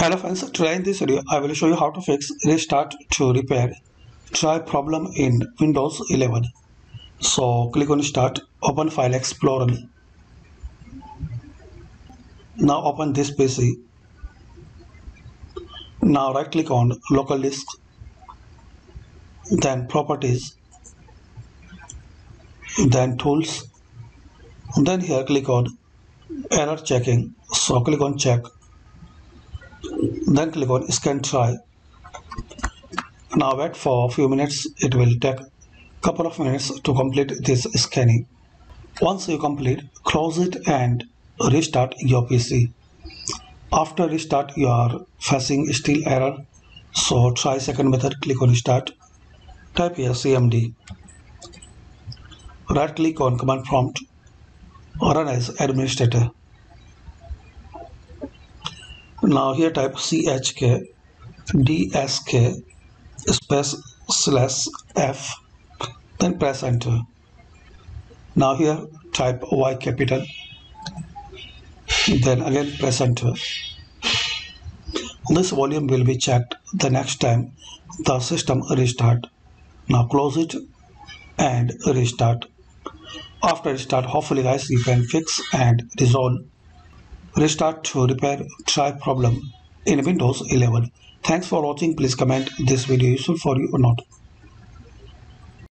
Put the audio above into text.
Hello friends, today in this video I will show you how to fix restart to repair drive problem in Windows 11. So click on start, open file explorer. Now open this PC. Now right click on local disk, then properties, then tools, then here click on error checking. So click on check then click on scan drive. Now wait for a few minutes. It will take a couple of minutes to complete this scanning. Once you complete close it and restart your pc after restart you are facing still error. So try second method click on start. Type here cmd right click on command prompt. Run as administrator now here type chk dsk space slash f then press enter. Now here type y capital then again press enter. This volume will be checked the next time the system restart. Now close it and restart. After restart hopefully guys you can fix and resolve restart to repair drive problem in Windows 11. Thanks for watching. Please comment this video useful for you or not.